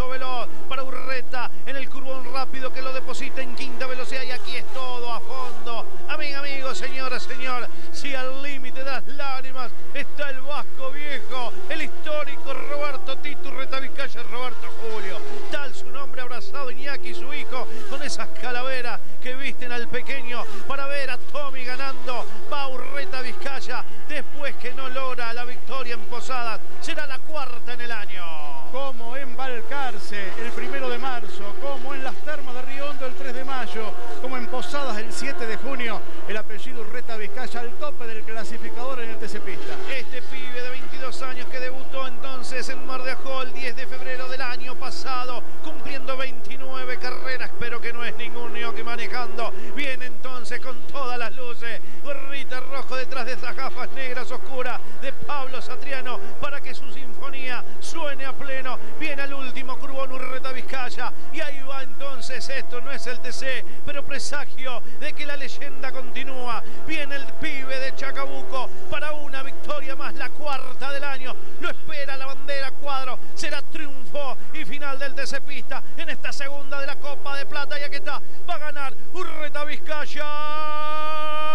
veloz para Urreta en el curvón rápido que lo deposita en quinta velocidad y aquí es todo a fondo. Amigo, amigo, señora, señor, si al límite de las lágrimas está el vasco viejo, el histórico Roberto Tito Urretabizcaya Roberto Julio. Tal su nombre abrazado Iñaki y su hijo con esas calaveras que visten al pequeño para ver a Tommy ganando. Va Urreta Vizcaya después que no logra la victoria en Posadas. Será la cuarta en el año. ¿Cómo? El primero de marzo, como en las termas de Riondo el 3 de mayo, como en Posadas el 7 de junio, el apellido Urreta Vizcaya al tope del clasificador en el TC Pista. Este pibe de 22 años que debutó entonces en Mar de Ajó el 10 de febrero del año pasado, cumpliendo 29 carreras, pero que no es ningún niño que manejando. Viene entonces con todas las Y ahí va entonces, esto no es el TC, pero presagio de que la leyenda continúa. Viene el pibe de Chacabuco para una victoria más, la cuarta del año. Lo espera la bandera cuadro, será triunfo y final del TC Pista en esta segunda de la Copa de Plata. Y aquí está, va a ganar Urreta Vizcaya.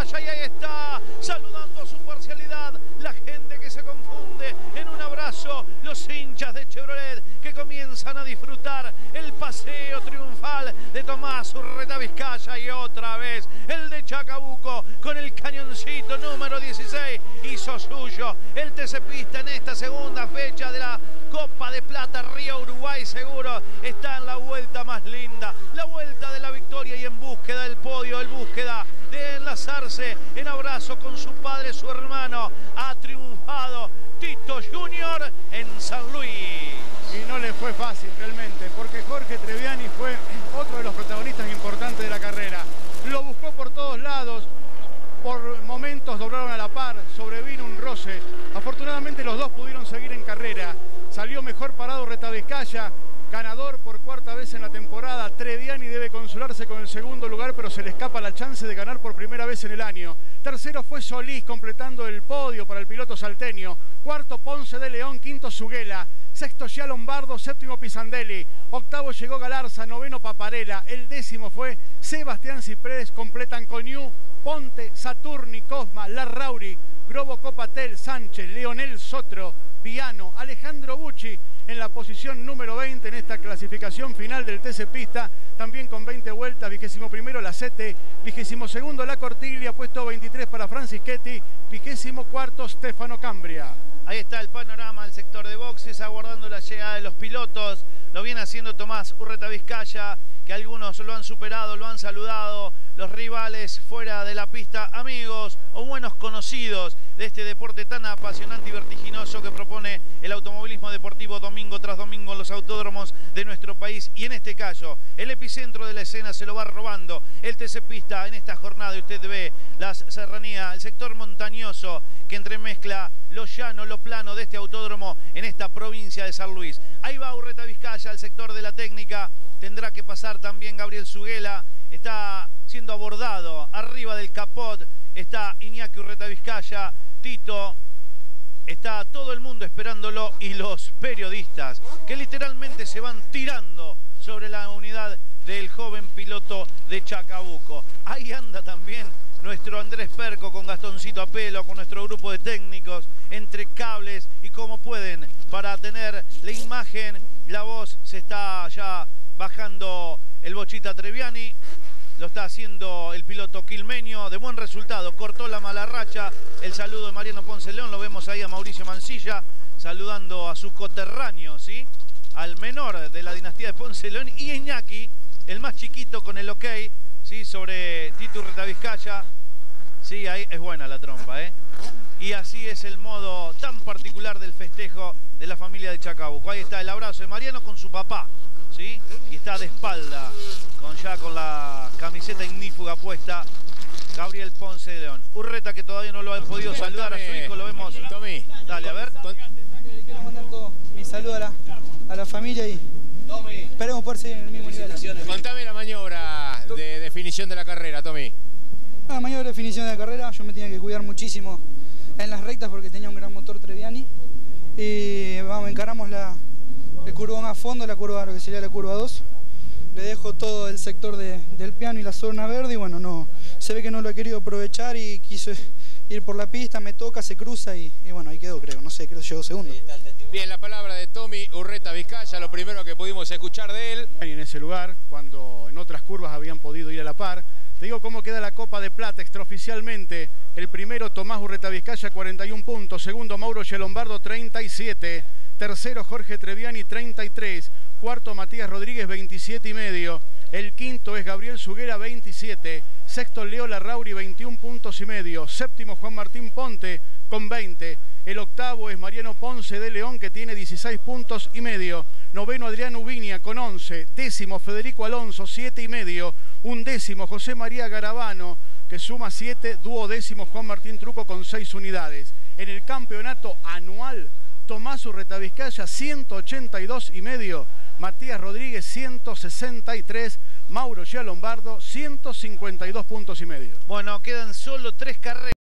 Vizcaya y ahí está, saludando su parcialidad, la gente que se confunde. En un abrazo, los hinchas de Chevrolet que comienzan a disfrutar el paseo triunfal de Tomás Urreta Vizcaya y otra vez el de Chacabuco con el cañoncito número 16 hizo suyo el TC Pista en esta segunda fecha de la Copa de Plata Río Uruguay seguro está en la vuelta más linda, la vuelta de la victoria y en búsqueda del podio, el búsqueda de enlazarse en abrazo con su padre, su hermano, ha triunfado Tito Junior en San Luis. Y no le fue fácil realmente, porque Jorge Treviani fue otro de los protagonistas importantes de la carrera. Lo buscó por todos lados, por momentos doblaron a la par, sobrevino un roce. Afortunadamente los dos pudieron seguir en carrera. Salió mejor parado Retavizcaya, ganador por cuarta vez en la temporada. Treviani debe consolarse con el segundo lugar, pero se le escapa la chance de ganar por primera vez en el año. Tercero fue Solís, completando el podio para el piloto salteño. Cuarto Ponce de León, quinto Suguela. Sexto ya Lombardo, séptimo Pisandelli. Octavo llegó Galarza, noveno Paparela. El décimo fue Sebastián Ciprés, completan Coñú, Ponte, Saturni, Cosma, Larrauri, Grobo Copatel, Sánchez, Leonel Sotro, Viano, Alejandro Bucci en la posición número 20 en esta clasificación final del TC Pista, también con 20 vueltas, vigésimo primero la Sete, vigésimo segundo la Cortiglia, puesto 23 para Francischetti, vigésimo cuarto Stefano Cambria. Ahí está el panorama del sector de boxes, aguardando la llegada de los pilotos. Lo viene haciendo Tomás Urreta Vizcaya, que algunos lo han superado, lo han saludado. Los rivales fuera de la pista, amigos o buenos conocidos de este deporte tan apasionante y vertiginoso que propone el automovilismo deportivo domingo tras domingo en los autódromos de nuestro país. Y en este caso, el epicentro de la escena se lo va robando el TC Pista en esta jornada. Usted ve las serranías, el sector montañoso que entremezcla lo llano, lo plano de este autódromo en esta provincia de San Luis. Ahí va Urreta Vizcaya, el sector de la técnica. Tendrá que pasar también Gabriel Suguela. Está siendo abordado arriba del capot. Está Iñaki Urreta Vizcaya, Tito. Está todo el mundo esperándolo y los periodistas que literalmente se van tirando sobre la unidad del joven piloto de Chacabuco. Ahí anda también nuestro Andrés Perco con Gastoncito a pelo, con nuestro grupo de técnicos, entre cables y como pueden, para tener la imagen, la voz, se está ya bajando Bochita Treviani, lo está haciendo el piloto quilmeño, de buen resultado, cortó la mala racha, el saludo de Mariano Ponce León, lo vemos ahí a Mauricio Mancilla, saludando a su coterráneo, ¿sí? Al menor de la dinastía de Ponce León y Iñaki, el más chiquito con el ok, ¿sí? Sobre Tito Retavizcaya, sí, ahí es buena la trompa, ¿eh? Y así es el modo tan particular del festejo de la familia de Chacabuco. Ahí está el abrazo de Mariano con su papá, ¿sí? Y está de espalda, con ya con la camiseta ignífuga puesta, Gabriel Ponce de León. Urreta que todavía no lo ha podido saludar a su hijo, lo vemos. Tommy. Dale, a ver. Quiero mandar todo mi saludo a la, a la familia y esperemos poder seguir en el mismo nivel. Contame la maniobra de definición de la carrera, Tommy. La mayor definición de la carrera, yo me tenía que cuidar muchísimo en las rectas porque tenía un gran motor Treviani. Y vamos, encaramos la, el curvón a fondo, la curva, lo que sería la curva 2. Le dejo todo el sector del piano y la zona verde y bueno, no, se ve que no lo he querido aprovechar y quiso ir por la pista, me toca, se cruza y, bueno, ahí quedó creo, no sé, creo que llegó segundo. Bien, la palabra de Tommy Urreta Vizcaya, lo primero que pudimos escuchar de él. En ese lugar, cuando en otras curvas habían podido ir a la par, te digo cómo queda la Copa de Plata extraoficialmente. El primero Tomás Urreta Vizcaya 41 puntos, segundo Mauro Gelombardo 37, tercero Jorge Treviani 33, cuarto Matías Rodríguez 27 y medio, el quinto es Gabriel Suguera 27, sexto Leo Larrauri 21 puntos y medio, séptimo Juan Martín Ponte con 20, el octavo es Mariano Ponce de León que tiene 16 puntos y medio. Noveno Adrián Ubiña con 11. Décimo Federico Alonso 7 y medio. Undécimo José María Garabano que suma 7. Duodécimo Juan Martín Truco con 6 unidades. En el campeonato anual Tomás Urreta Vizcaya 182 y medio. Matías Rodríguez 163. Mauro Gia Lombardo 152 puntos y medio. Bueno, quedan solo tres carreras.